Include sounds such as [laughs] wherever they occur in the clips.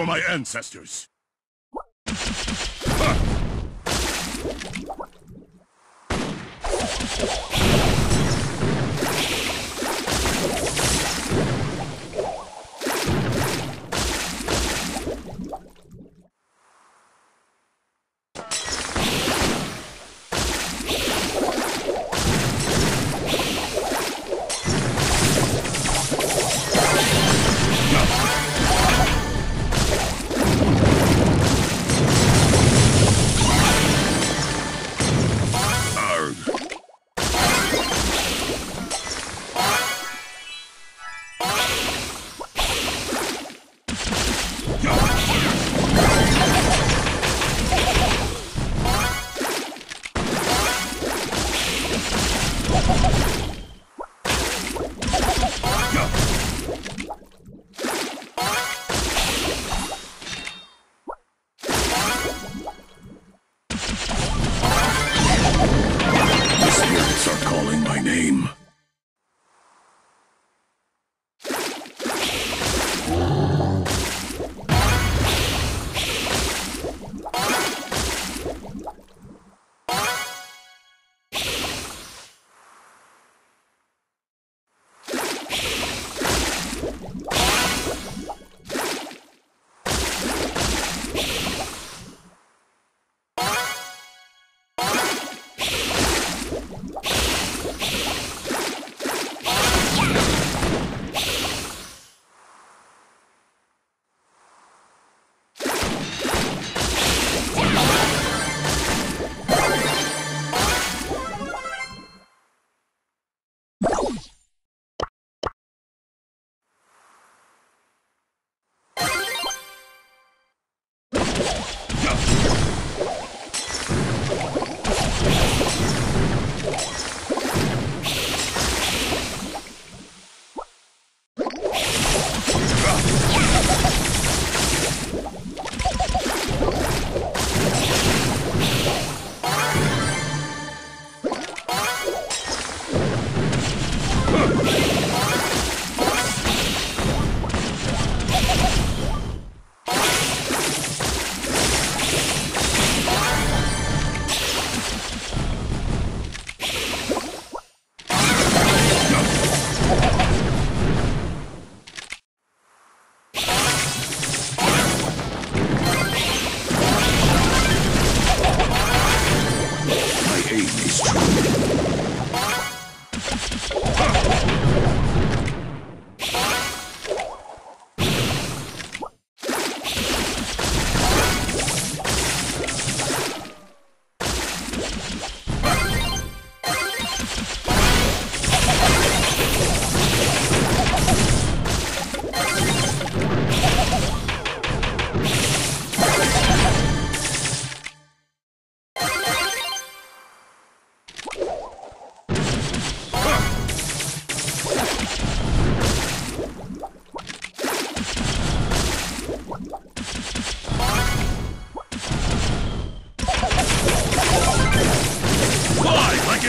for my ancestors. Are calling my name.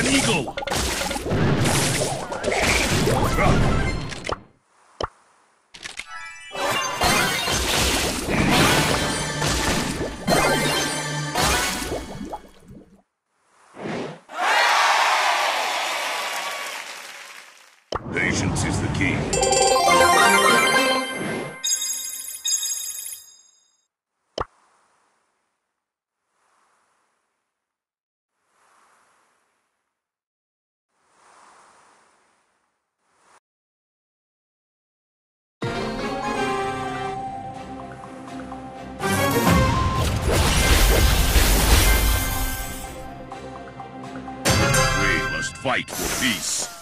An eagle! Fight for peace.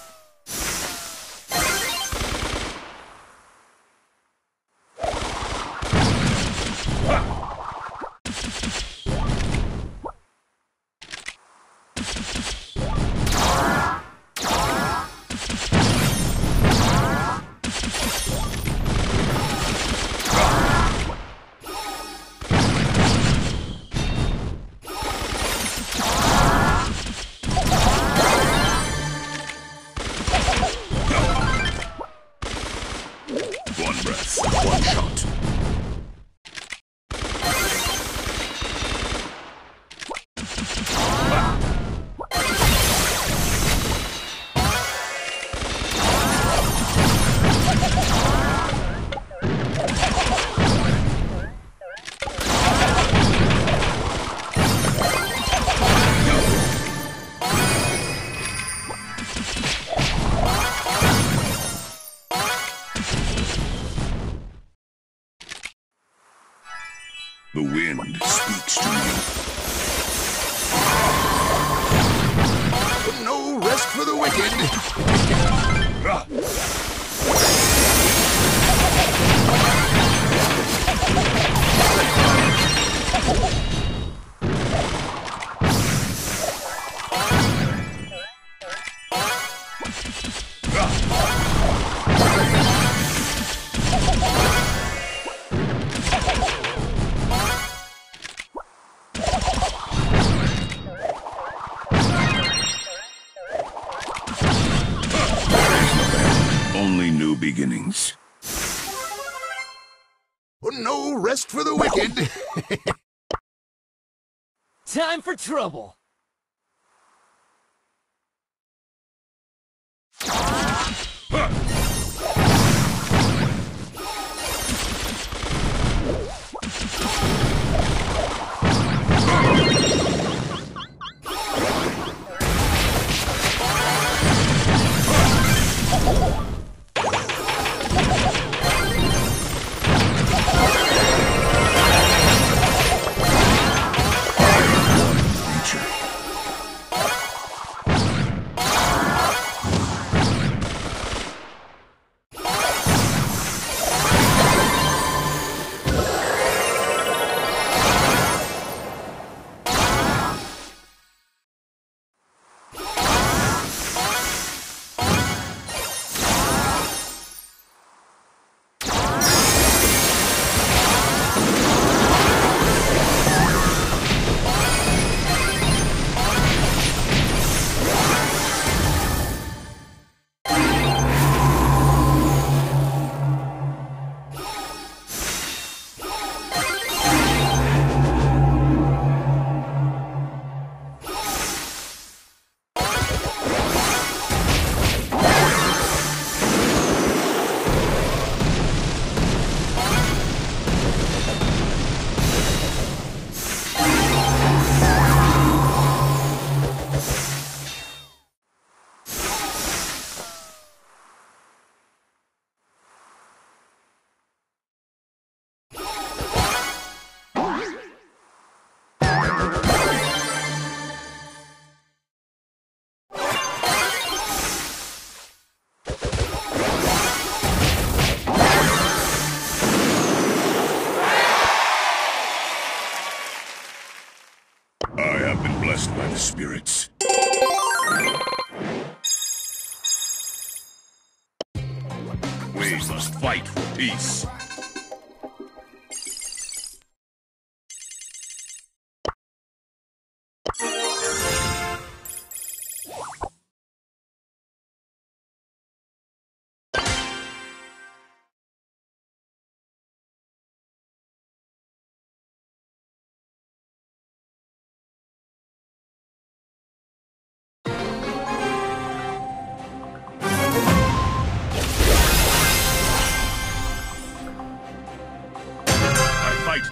確かに。beginnings. Oh, no rest for the wicked! [laughs] Time for trouble!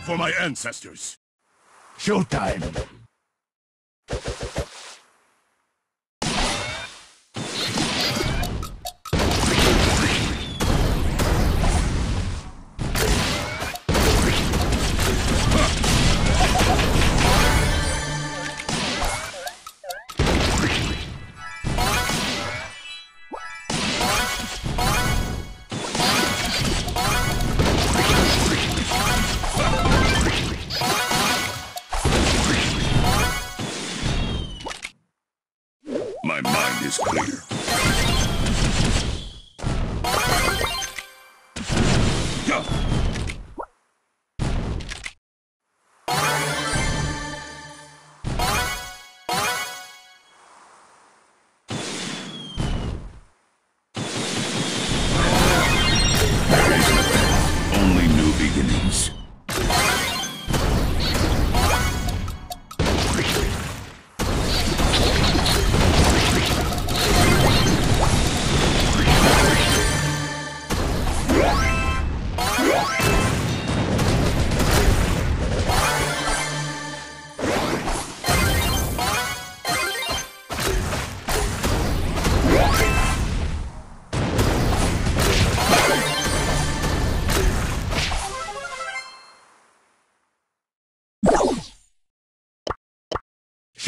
for my ancestors. Showtime! Go!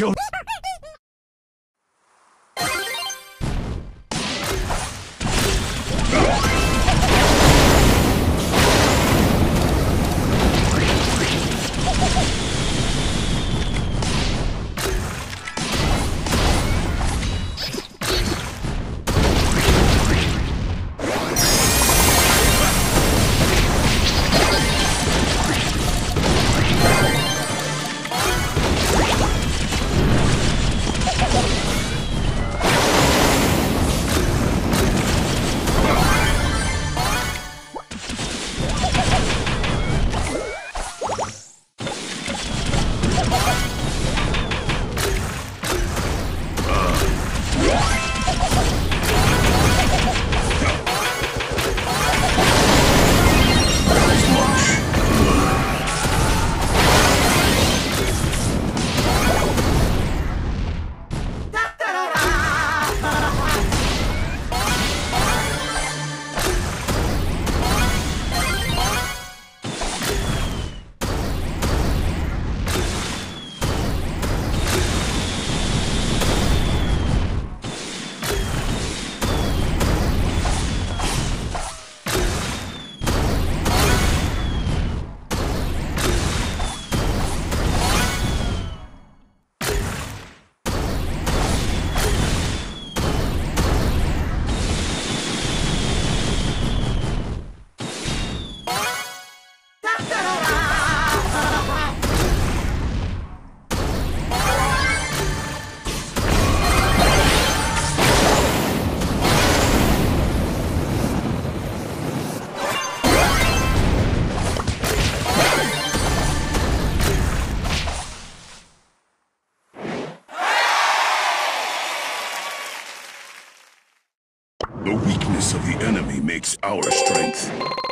children. Of the enemy makes our strength.